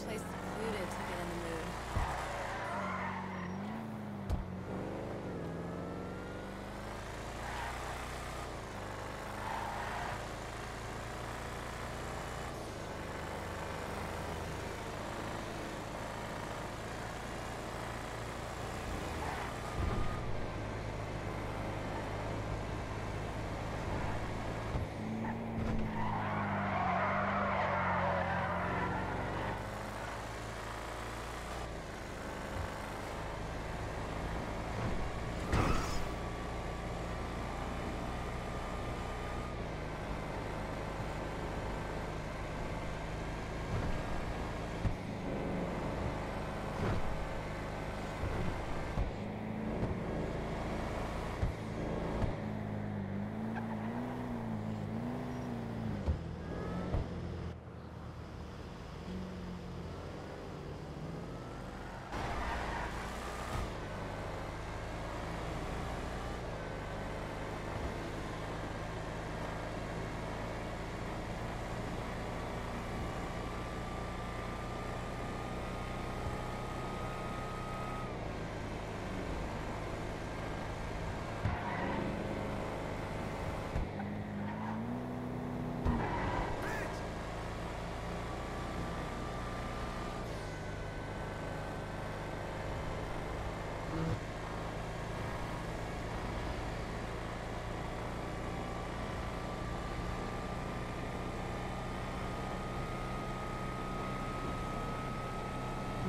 someplace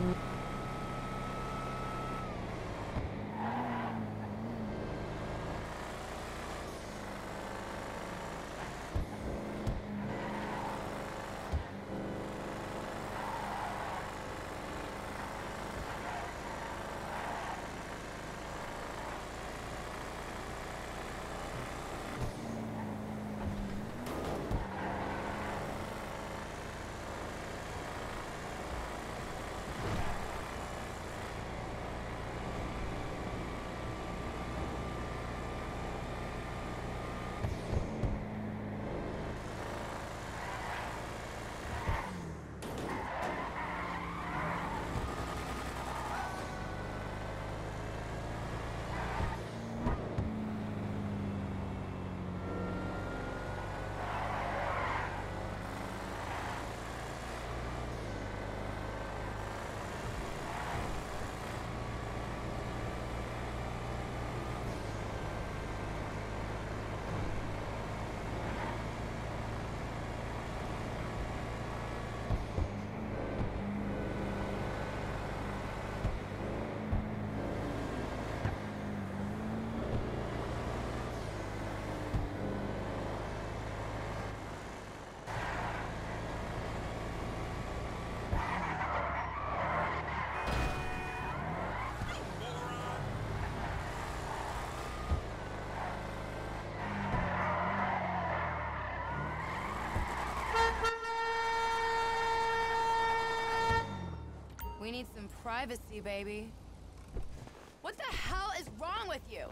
We privacy, baby. What the hell is wrong with you?